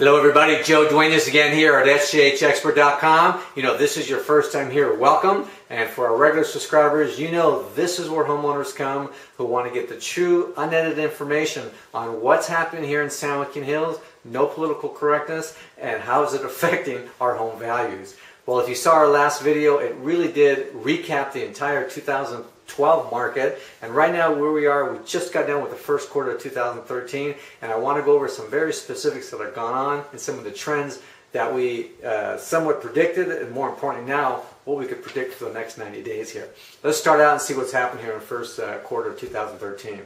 Hello everybody, Joe Duenas again here at sjhexpert.com. You know, this is your first time here, welcome. And for our regular subscribers, you know this is where homeowners come who want to get the true, unedited information on what's happening here in San Joaquin Hills, no political correctness, and how is it affecting our home values. Well, if you saw our last video, it really did recap the entire 2000 12 market. And right now where we are, we just got done with the first quarter of 2013 and I want to go over some very specifics that have gone on and some of the trends that we uh, somewhat predicted and more importantly now what we could predict for the next 90 days here. Let's start out and see what's happened here in the first uh, quarter of 2013.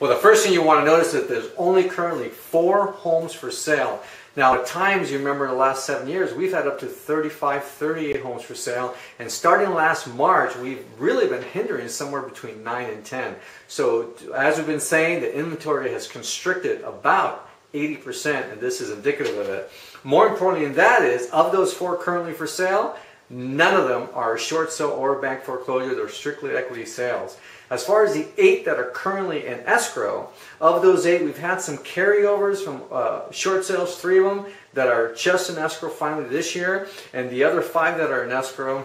Well, the first thing you want to notice is that there's only currently four homes for sale. Now, at times, you remember in the last seven years, we've had up to 35, 38 homes for sale. And starting last March, we've really been hindering somewhere between 9 and 10. So, as we've been saying, the inventory has constricted about 80%, and this is indicative of it. More importantly than that is, of those four currently for sale, None of them are short sale or bank foreclosure. They're strictly equity sales. As far as the eight that are currently in escrow, of those eight, we've had some carryovers from uh, short sales, three of them that are just in escrow finally this year, and the other five that are in escrow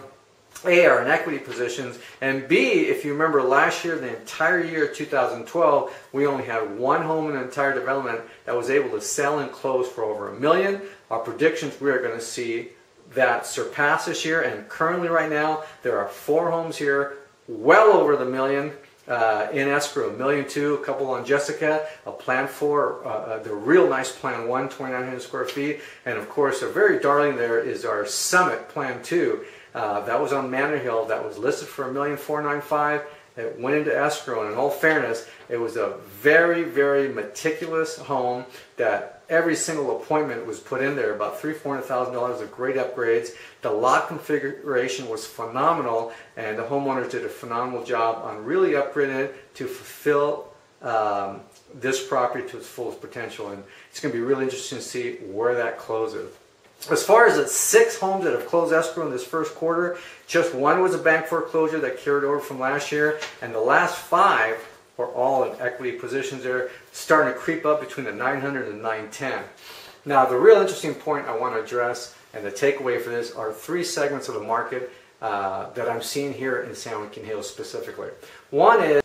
a are in equity positions, and B, if you remember last year, the entire year 2012, we only had one home in the entire development that was able to sell and close for over a million. Our predictions, we are going to see that surpass this year, and currently right now, there are four homes here, well over the million uh, in escrow, a million two, a couple on Jessica, a plan four, uh, uh the real nice plan one, 2,900 square feet, and of course, a very darling there is our Summit plan two. Uh, that was on Manor Hill, that was listed for a million four nine five. It went into escrow, and in all fairness, it was a very, very meticulous home that every single appointment was put in there. About three, four hundred thousand dollars of great upgrades. The lot configuration was phenomenal, and the homeowners did a phenomenal job on really upgrading it to fulfill um, this property to its fullest potential. And it's going to be really interesting to see where that closes. As far as the six homes that have closed escrow in this first quarter, just one was a bank foreclosure that carried over from last year, and the last five were all in equity positions there, starting to creep up between the 900 and 910. Now, the real interesting point I want to address and the takeaway for this are three segments of the market uh, that I'm seeing here in San Joaquin Hills specifically. One is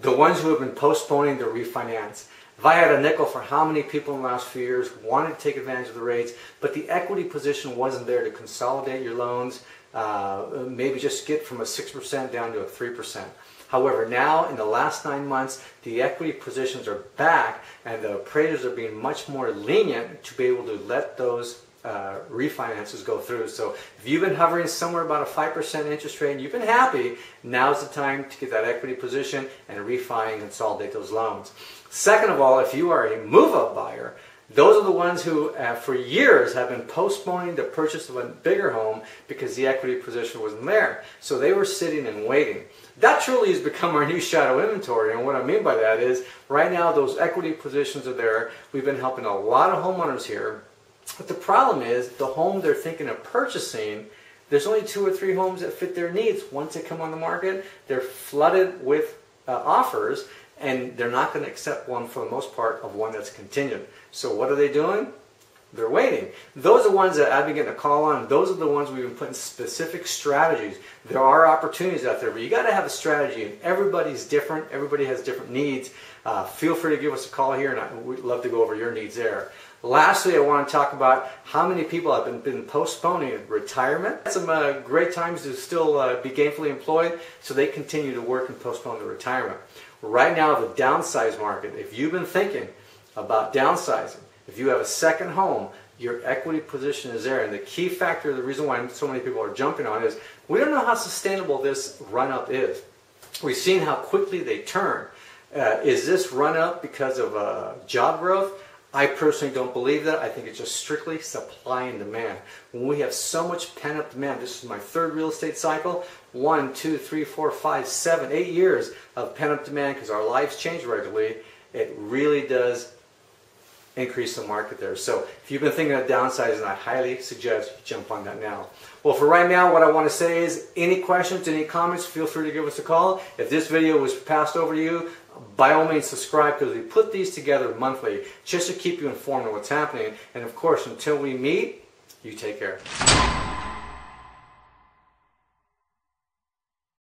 the ones who have been postponing their refinance. If I had a nickel for how many people in the last few years wanted to take advantage of the rates, but the equity position wasn't there to consolidate your loans, uh, maybe just get from a 6% down to a 3%. However, now in the last nine months, the equity positions are back and the appraisers are being much more lenient to be able to let those uh, refinances go through. So if you've been hovering somewhere about a 5% interest rate and you've been happy, now's the time to get that equity position and refi and consolidate those loans. Second of all, if you are a move-up buyer, those are the ones who, uh, for years, have been postponing the purchase of a bigger home because the equity position wasn't there. So they were sitting and waiting. That truly has become our new shadow inventory. And what I mean by that is, right now, those equity positions are there. We've been helping a lot of homeowners here. But the problem is, the home they're thinking of purchasing, there's only two or three homes that fit their needs. Once they come on the market, they're flooded with uh, offers and they're not going to accept one for the most part of one that's contingent. So what are they doing? They're waiting. Those are the ones that I've been getting a call on. Those are the ones we've been putting specific strategies. There are opportunities out there, but you got to have a strategy. And everybody's different. Everybody has different needs. Uh, feel free to give us a call here, and I, we'd love to go over your needs there. Lastly, I want to talk about how many people have been, been postponing retirement. Some uh, great times to still uh, be gainfully employed, so they continue to work and postpone the retirement. Right now, the downsize market, if you've been thinking about downsizing, if you have a second home, your equity position is there. And the key factor, the reason why so many people are jumping on is we don't know how sustainable this run up is. We've seen how quickly they turn. Uh, is this run up because of uh, job growth? I personally don't believe that. I think it's just strictly supply and demand. When we have so much pent up demand, this is my third real estate cycle, one, two, three, four, five, seven, eight years of pent up demand because our lives change regularly, it really does increase the market there. So if you've been thinking of downsizing, I highly suggest you jump on that now. Well, for right now, what I want to say is any questions, any comments, feel free to give us a call. If this video was passed over to you, by all means subscribe because we put these together monthly just to keep you informed of what's happening. And of course, until we meet, you take care.